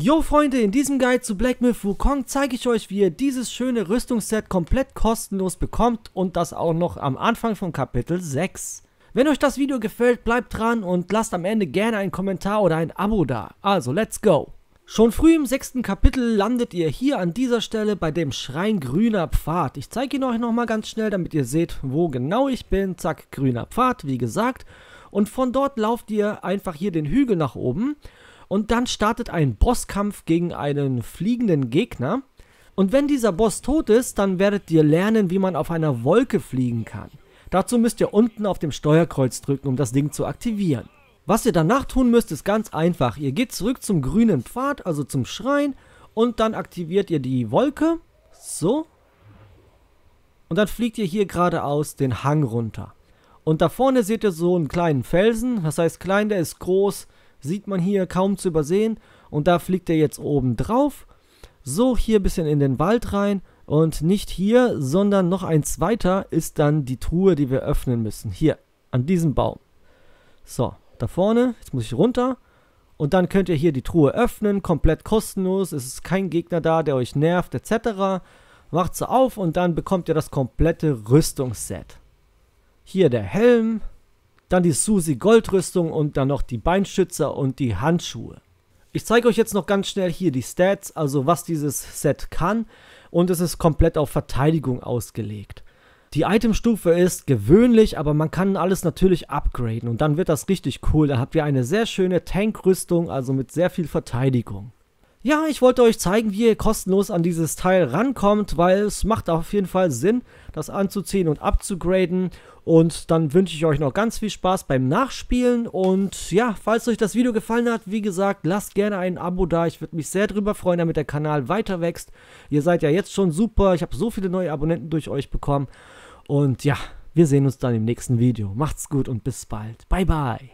Yo Freunde, in diesem Guide zu Black Myth Wukong zeige ich euch, wie ihr dieses schöne Rüstungsset komplett kostenlos bekommt und das auch noch am Anfang von Kapitel 6. Wenn euch das Video gefällt, bleibt dran und lasst am Ende gerne einen Kommentar oder ein Abo da. Also, let's go! Schon früh im sechsten Kapitel landet ihr hier an dieser Stelle bei dem Schrein Grüner Pfad. Ich zeige ihn euch nochmal ganz schnell, damit ihr seht, wo genau ich bin. Zack, Grüner Pfad, wie gesagt. Und von dort lauft ihr einfach hier den Hügel nach oben und dann startet ein Bosskampf gegen einen fliegenden Gegner. Und wenn dieser Boss tot ist, dann werdet ihr lernen, wie man auf einer Wolke fliegen kann. Dazu müsst ihr unten auf dem Steuerkreuz drücken, um das Ding zu aktivieren. Was ihr danach tun müsst, ist ganz einfach. Ihr geht zurück zum grünen Pfad, also zum Schrein, und dann aktiviert ihr die Wolke. So. Und dann fliegt ihr hier geradeaus den Hang runter. Und da vorne seht ihr so einen kleinen Felsen. Das heißt, klein, der ist groß sieht man hier kaum zu übersehen. Und da fliegt er jetzt oben drauf. So, hier ein bisschen in den Wald rein. Und nicht hier, sondern noch ein zweiter ist dann die Truhe, die wir öffnen müssen. Hier, an diesem Baum. So, da vorne, jetzt muss ich runter. Und dann könnt ihr hier die Truhe öffnen, komplett kostenlos. Es ist kein Gegner da, der euch nervt, etc. Macht sie auf und dann bekommt ihr das komplette Rüstungsset. Hier der Helm, dann die Susi Goldrüstung und dann noch die Beinschützer und die Handschuhe. Ich zeige euch jetzt noch ganz schnell hier die Stats, also was dieses Set kann und es ist komplett auf Verteidigung ausgelegt. Die Itemstufe ist gewöhnlich, aber man kann alles natürlich upgraden und dann wird das richtig cool. Da habt ihr eine sehr schöne Tankrüstung, also mit sehr viel Verteidigung. Ja, ich wollte euch zeigen, wie ihr kostenlos an dieses Teil rankommt, weil es macht auf jeden Fall Sinn, das anzuziehen und abzugraden. Und dann wünsche ich euch noch ganz viel Spaß beim Nachspielen. Und ja, falls euch das Video gefallen hat, wie gesagt, lasst gerne ein Abo da. Ich würde mich sehr darüber freuen, damit der Kanal weiter wächst. Ihr seid ja jetzt schon super. Ich habe so viele neue Abonnenten durch euch bekommen. Und ja, wir sehen uns dann im nächsten Video. Macht's gut und bis bald. Bye, bye.